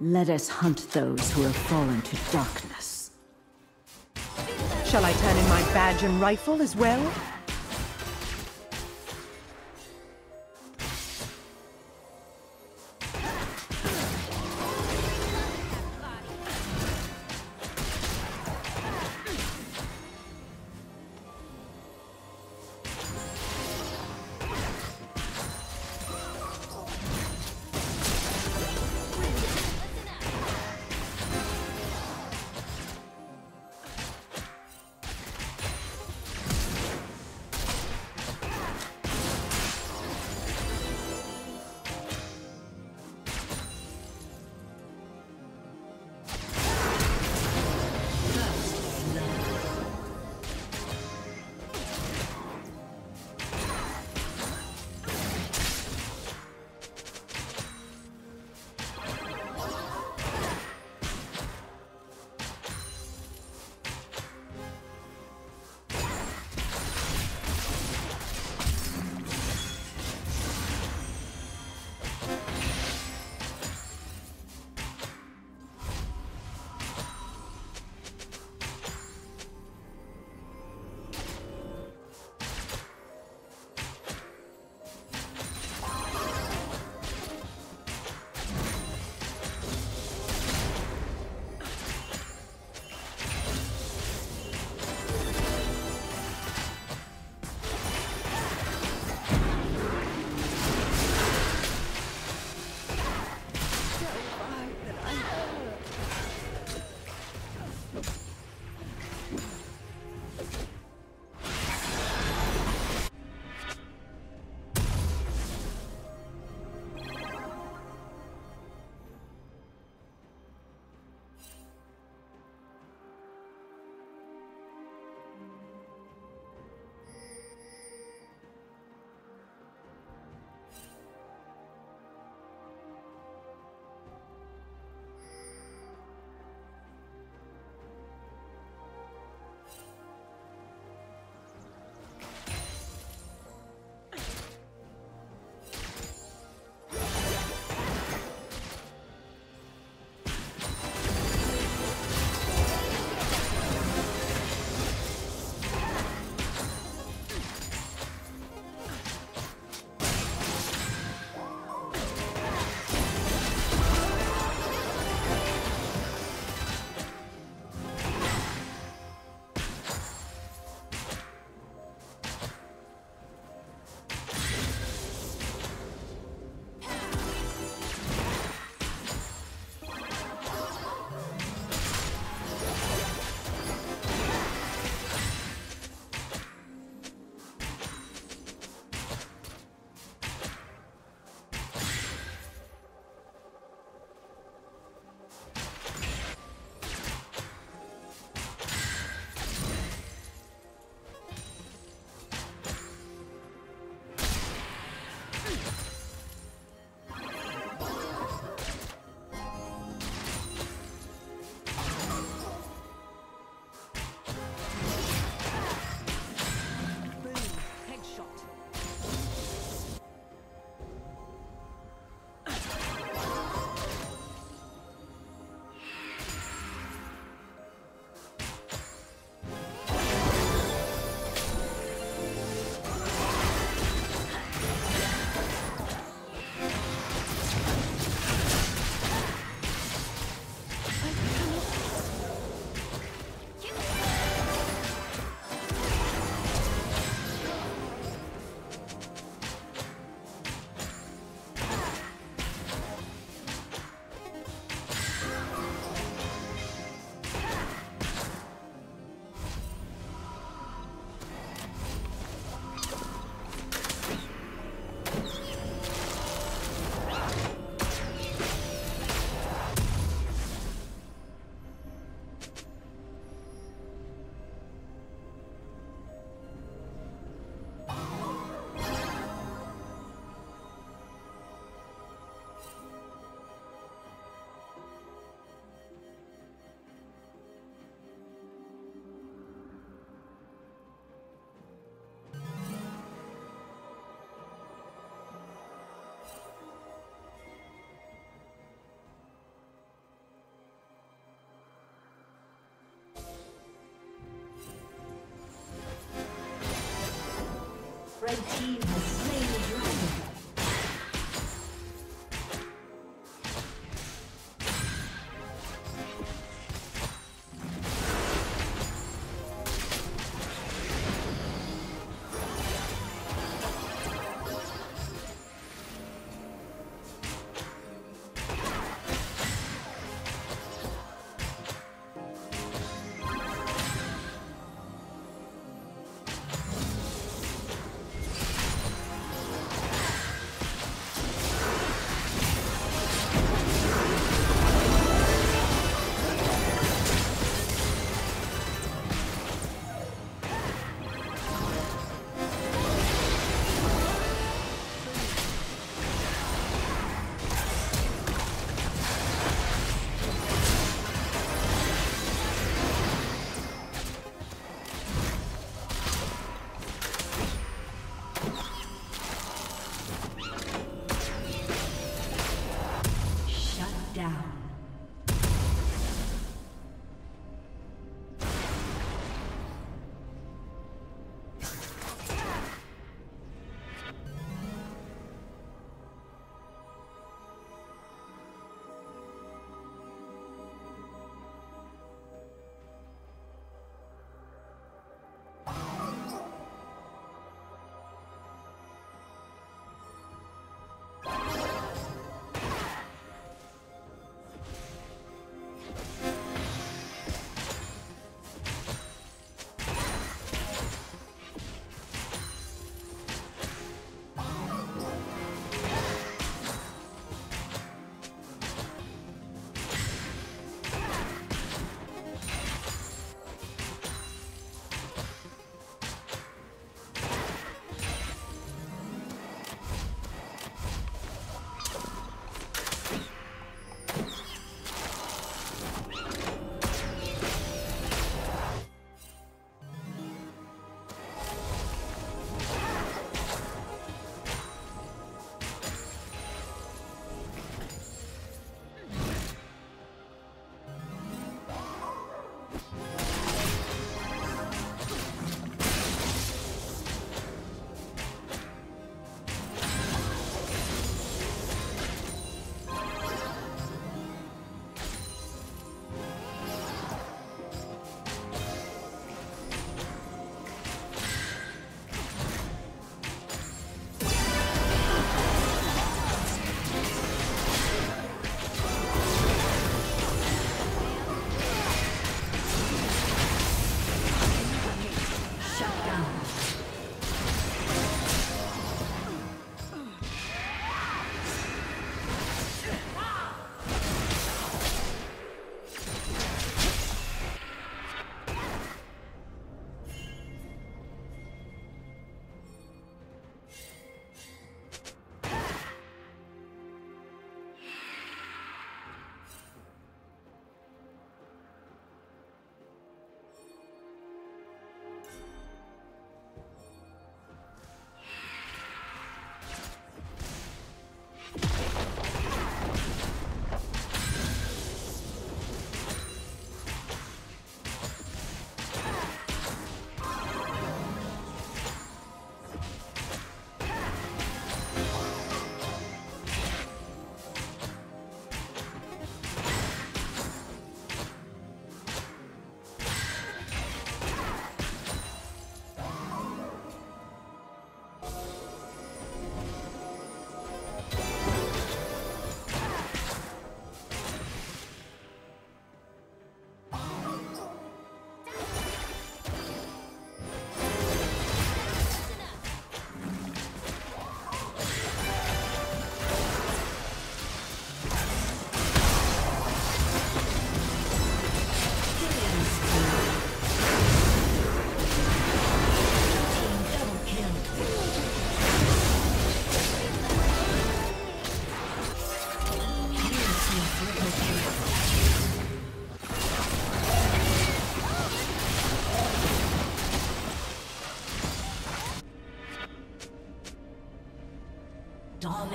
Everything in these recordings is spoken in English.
Let us hunt those who have fallen to darkness. Shall I turn in my badge and rifle as well? team.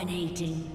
Dominating.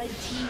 Red team.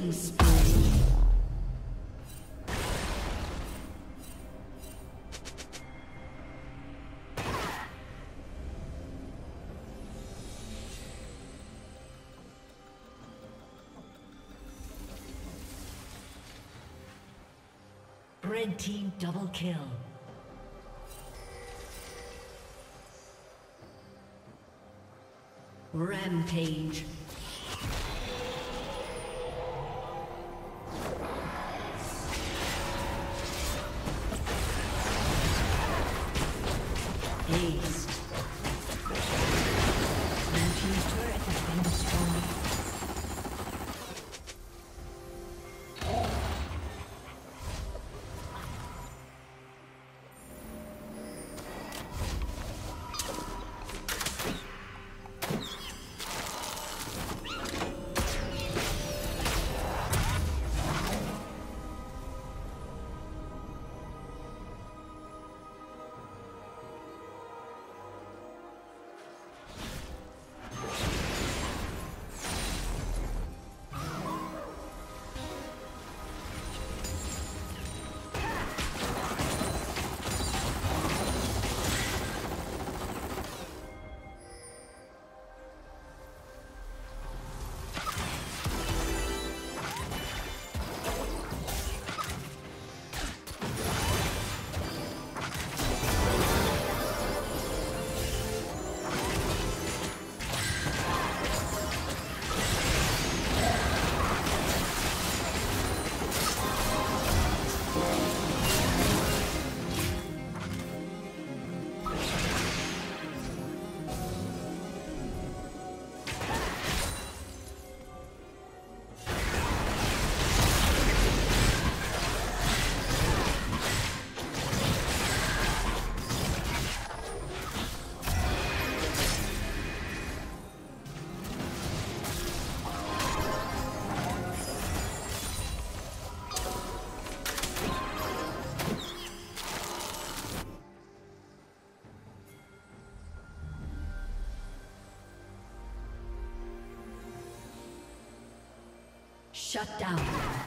Killing spree. Red team double kill. Rampage. Shut down.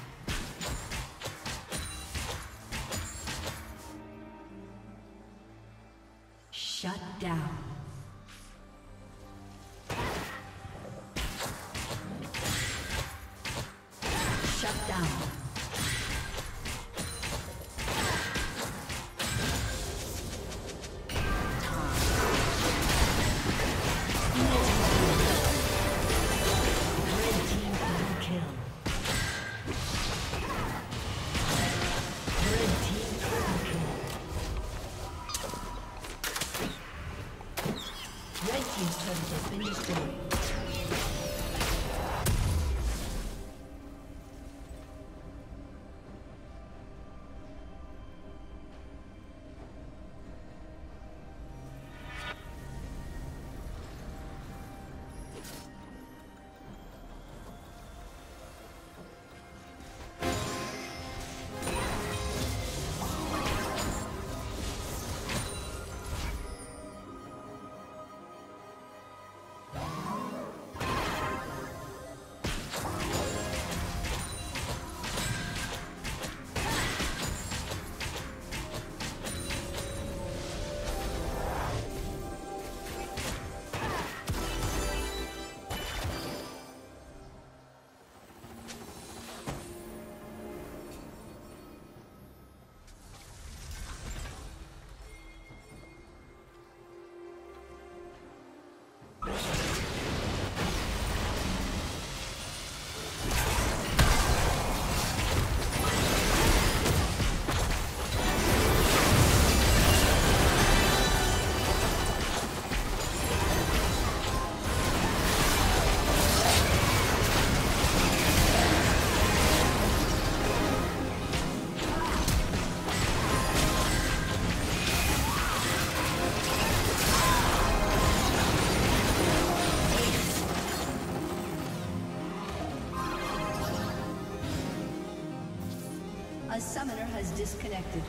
has disconnected.